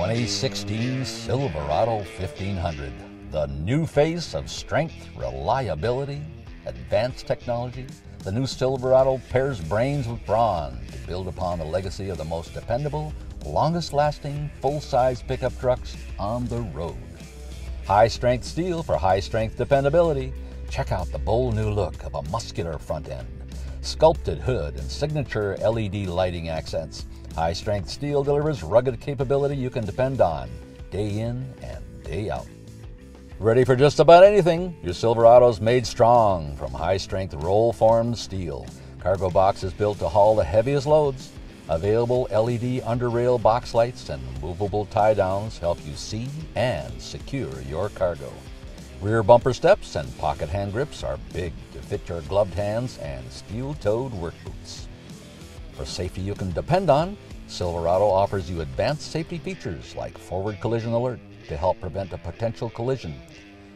2016 Silverado 1500. The new face of strength, reliability, advanced technology. The new Silverado pairs brains with brawn to build upon the legacy of the most dependable, longest lasting, full size pickup trucks on the road. High strength steel for high strength dependability. Check out the bold new look of a muscular front end, sculpted hood, and signature LED lighting accents. High strength steel delivers rugged capability you can depend on day in and day out. Ready for just about anything, your Silverado's made strong from high strength roll formed steel. Cargo box is built to haul the heaviest loads. Available LED underrail box lights and movable tie downs help you see and secure your cargo. Rear bumper steps and pocket hand grips are big to fit your gloved hands and steel toed work boots. For safety you can depend on, Silverado offers you advanced safety features like forward collision alert to help prevent a potential collision.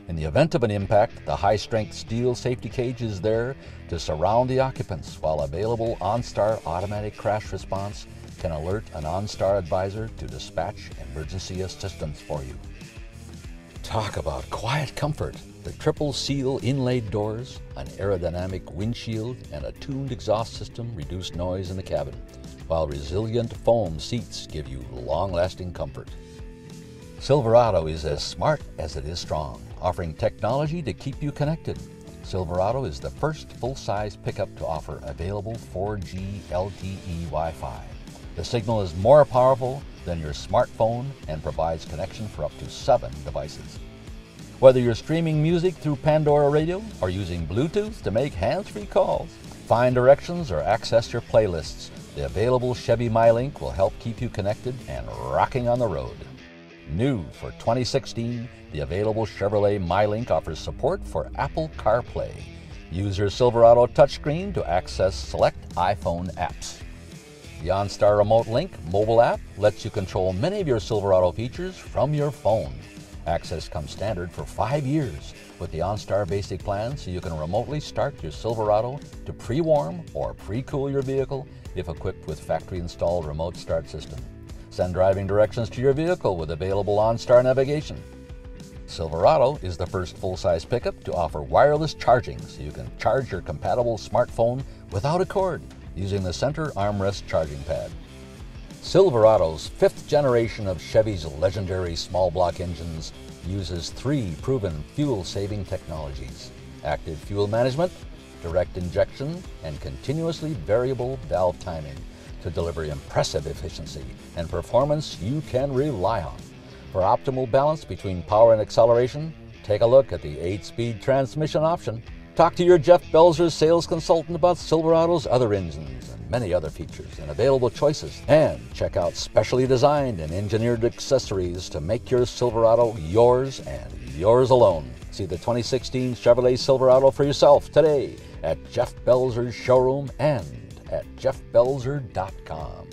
In the event of an impact, the high strength steel safety cage is there to surround the occupants, while available OnStar automatic crash response can alert an OnStar advisor to dispatch emergency assistance for you. Talk about quiet comfort. The triple seal inlaid doors, an aerodynamic windshield, and a tuned exhaust system reduce noise in the cabin, while resilient foam seats give you long lasting comfort. Silverado is as smart as it is strong, offering technology to keep you connected. Silverado is the first full size pickup to offer available 4G LTE Wi Fi. The signal is more powerful than your smartphone and provides connection for up to seven devices. Whether you're streaming music through Pandora Radio or using Bluetooth to make hands free calls, find directions, or access your playlists, the available Chevy MyLink will help keep you connected and rocking on the road. New for 2016, the available Chevrolet MyLink offers support for Apple CarPlay. Use your Silverado touchscreen to access select iPhone apps. The OnStar Remote Link mobile app lets you control many of your Silverado features from your phone. Access comes standard for five years with the OnStar Basic plan so you can remotely start your Silverado to pre-warm or pre-cool your vehicle if equipped with factory-installed remote start system. Send driving directions to your vehicle with available OnStar navigation. Silverado is the first full-size pickup to offer wireless charging so you can charge your compatible smartphone without a cord using the center armrest charging pad. Silverado's fifth generation of Chevy's legendary small block engines uses three proven fuel saving technologies active fuel management, direct injection, and continuously variable valve timing to deliver impressive efficiency and performance you can rely on. For optimal balance between power and acceleration, take a look at the 8 speed transmission option. Talk to your Jeff Belzer sales consultant about Silverado's other engines and many other features and available choices. And check out specially designed and engineered accessories to make your Silverado yours and yours alone. See the 2016 Chevrolet Silverado for yourself today at Jeff Belzer's showroom and at jeffbelzer.com.